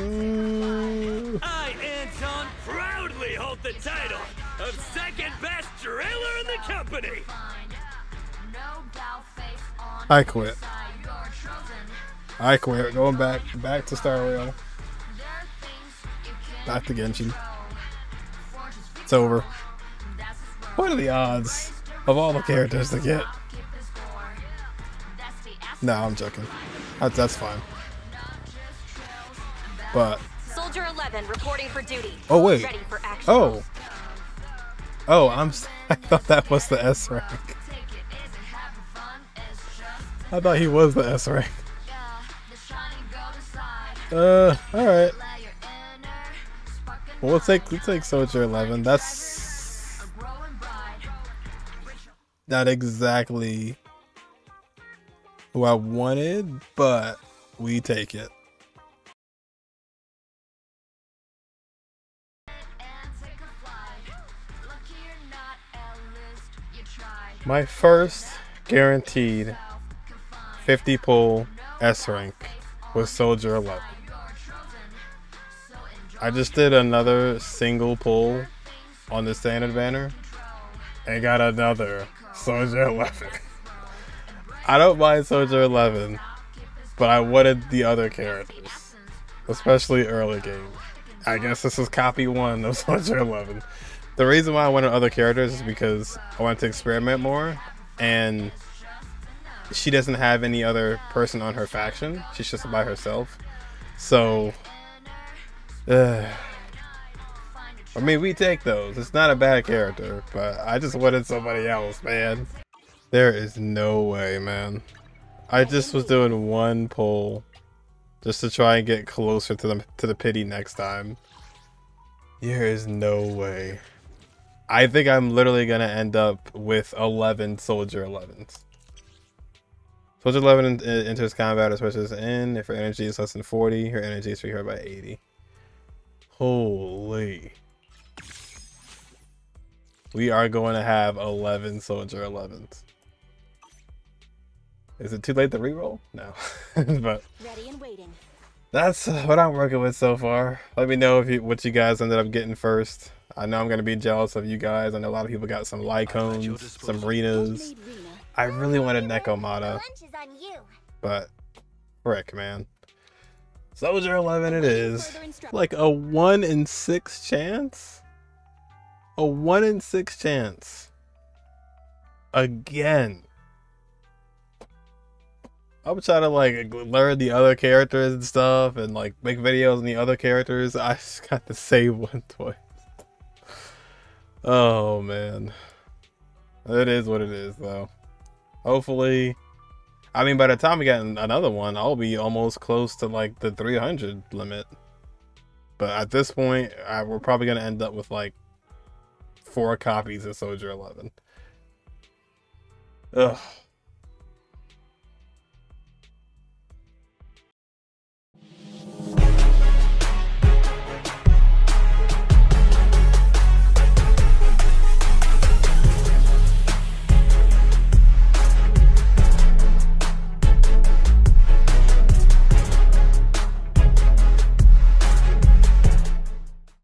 I, Anton, proudly hold the title of second best driller in the company. I quit. I quit. Going back back to Star Rail. Back to Genshin. It's over. What are the odds of all the characters to get? No, I'm joking. That's, that's fine. But Soldier 11 reporting for duty. oh wait. Ready for. Oh. Oh, I'm. I thought that was the S rank. I thought he was the S rank. Uh, all right. Well, we'll take we'll take Soldier Eleven. That's not exactly who I wanted, but we take it. My first guaranteed 50 pull S rank was Soldier 11. I just did another single pull on the standard banner and got another Soldier 11. I don't mind Soldier 11, but I wanted the other characters, especially early game. I guess this is copy one of Soldier 11. The reason why I wanted other characters is because I wanted to experiment more, and she doesn't have any other person on her faction. She's just by herself. So, uh, I mean, we take those. It's not a bad character, but I just wanted somebody else, man. There is no way, man. I just was doing one pull just to try and get closer to the to the pity next time. There is no way. I think I'm literally gonna end up with 11 Soldier 11s. Soldier 11 en- en- enters combat as switches in. If her energy is less than 40, her energy is required by 80. Holy. We are going to have 11 Soldier 11s. Is it too late to reroll? No. but Ready and waiting. That's what I'm working with so far. Let me know if you, what you guys ended up getting first. I know I'm gonna be jealous of you guys. I know a lot of people got some Lycaons, some Rinas. I really wanted you. but frick, man. Soldier 11 it is. Like a 1 in 6 chance? A 1 in 6 chance. Again. I'm trying to like learn the other characters and stuff and like make videos on the other characters. I just got to save one twice. Oh man. It is what it is though. Hopefully I mean by the time we get another one, I'll be almost close to like the 300 limit. But at this point, I, we're probably gonna end up with like four copies of Soldier 11. Ugh.